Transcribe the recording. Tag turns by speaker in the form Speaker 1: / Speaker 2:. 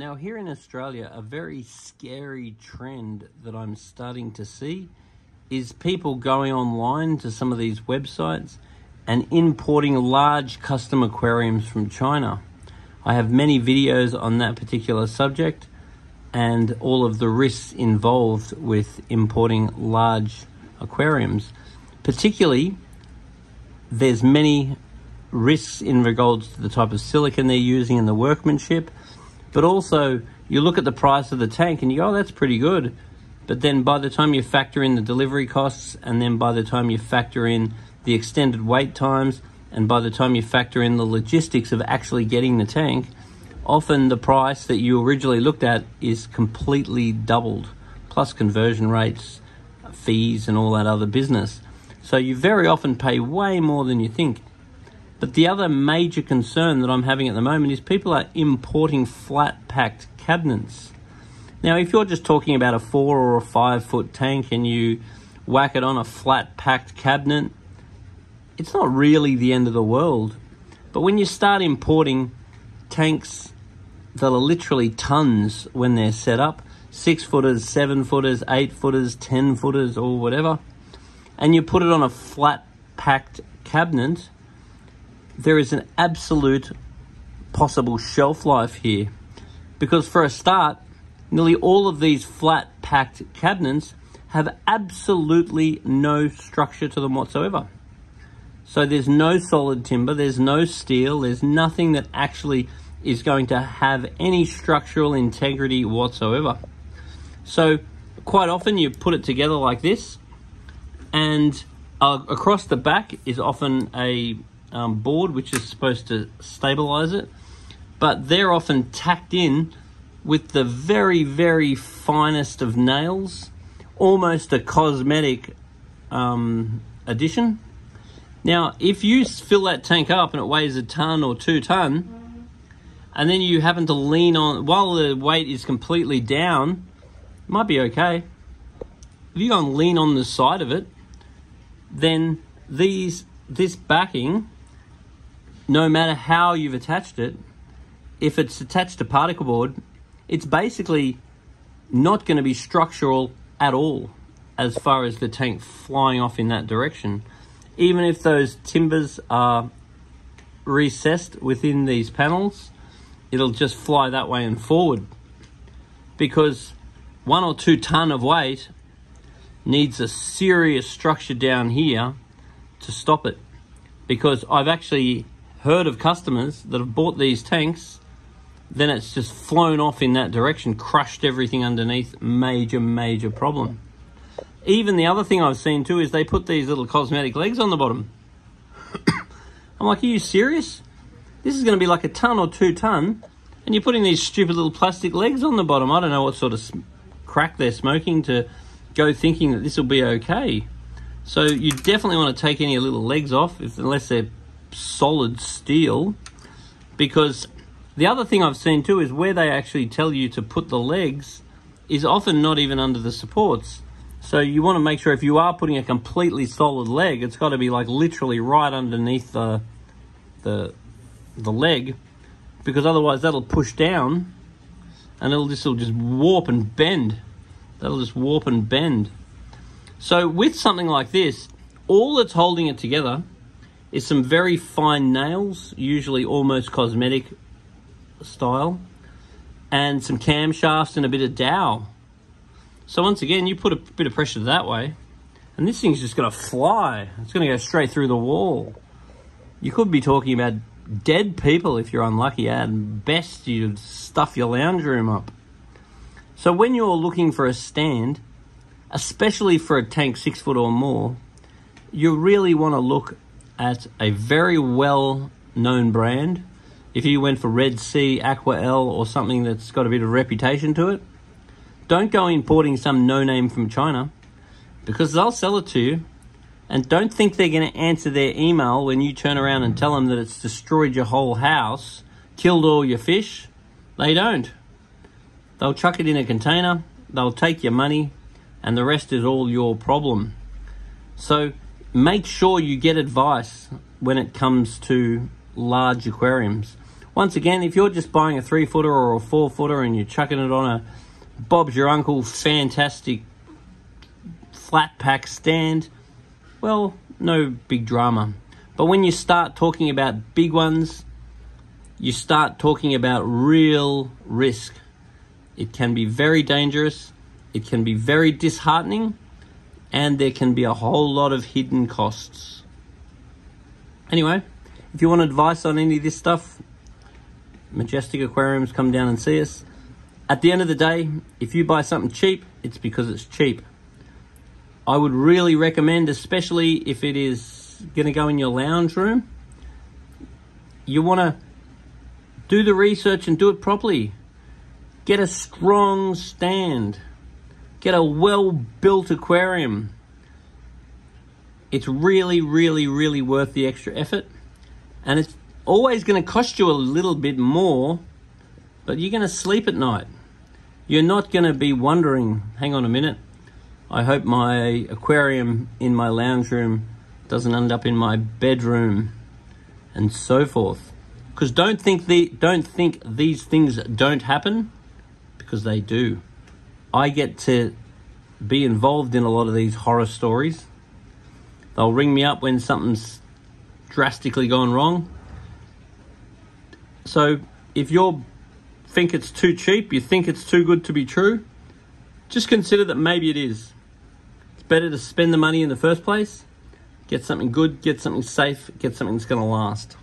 Speaker 1: Now, here in Australia, a very scary trend that I'm starting to see is people going online to some of these websites and importing large custom aquariums from China. I have many videos on that particular subject and all of the risks involved with importing large aquariums. Particularly, there's many risks in regards to the type of silicon they're using and the workmanship, but also you look at the price of the tank and you go, oh, that's pretty good. But then by the time you factor in the delivery costs, and then by the time you factor in the extended wait times, and by the time you factor in the logistics of actually getting the tank, often the price that you originally looked at is completely doubled, plus conversion rates, fees, and all that other business. So you very often pay way more than you think. But the other major concern that I'm having at the moment is people are importing flat packed cabinets. Now, if you're just talking about a four or a five foot tank and you whack it on a flat packed cabinet, it's not really the end of the world. But when you start importing tanks that are literally tons when they're set up six footers, seven footers, eight footers, ten footers, or whatever and you put it on a flat packed cabinet, there is an absolute possible shelf life here. Because for a start, nearly all of these flat packed cabinets have absolutely no structure to them whatsoever. So there's no solid timber, there's no steel, there's nothing that actually is going to have any structural integrity whatsoever. So quite often you put it together like this and uh, across the back is often a um, board which is supposed to stabilize it, but they're often tacked in with the very, very finest of nails, almost a cosmetic um, addition. Now, if you fill that tank up and it weighs a ton or two ton, and then you happen to lean on while the weight is completely down, might be okay. If you go and lean on the side of it, then these this backing, no matter how you've attached it, if it's attached to particle board, it's basically not going to be structural at all as far as the tank flying off in that direction. Even if those timbers are recessed within these panels, it'll just fly that way and forward. Because one or two ton of weight needs a serious structure down here to stop it. Because I've actually heard of customers that have bought these tanks, then it's just flown off in that direction, crushed everything underneath, major, major problem. Even the other thing I've seen too is they put these little cosmetic legs on the bottom. I'm like, are you serious? This is going to be like a ton or two ton, and you're putting these stupid little plastic legs on the bottom. I don't know what sort of crack they're smoking to go thinking that this will be okay. So you definitely want to take any little legs off, if, unless they're solid steel, because the other thing I've seen too is where they actually tell you to put the legs is often not even under the supports. So you want to make sure if you are putting a completely solid leg, it's got to be like literally right underneath the the the leg, because otherwise that'll push down, and it'll just, it'll just warp and bend. That'll just warp and bend. So with something like this, all that's holding it together is some very fine nails, usually almost cosmetic style, and some camshafts and a bit of dowel. So once again, you put a bit of pressure that way, and this thing's just going to fly. It's going to go straight through the wall. You could be talking about dead people if you're unlucky, and best you stuff your lounge room up. So when you're looking for a stand, especially for a tank six foot or more, you really want to look at a very well known brand. If you went for Red Sea, Aquael, or something that's got a bit of reputation to it, don't go importing some no name from China because they'll sell it to you. And don't think they're going to answer their email when you turn around and tell them that it's destroyed your whole house, killed all your fish. They don't. They'll chuck it in a container, they'll take your money, and the rest is all your problem. So make sure you get advice when it comes to large aquariums. Once again, if you're just buying a three footer or a four footer and you're chucking it on a Bob's Your Uncle fantastic flat pack stand, well, no big drama. But when you start talking about big ones, you start talking about real risk. It can be very dangerous, it can be very disheartening, and there can be a whole lot of hidden costs. Anyway, if you want advice on any of this stuff, Majestic Aquariums, come down and see us. At the end of the day, if you buy something cheap, it's because it's cheap. I would really recommend, especially if it is going to go in your lounge room, you want to do the research and do it properly. Get a strong stand. Get a well built aquarium. It's really, really, really worth the extra effort. And it's always going to cost you a little bit more, but you're going to sleep at night. You're not going to be wondering, hang on a minute, I hope my aquarium in my lounge room doesn't end up in my bedroom and so forth. Because don't think the don't think these things don't happen because they do. I get to be involved in a lot of these horror stories. They'll ring me up when something's drastically gone wrong. So if you think it's too cheap, you think it's too good to be true, just consider that maybe it is. It's better to spend the money in the first place, get something good, get something safe, get something that's going to last.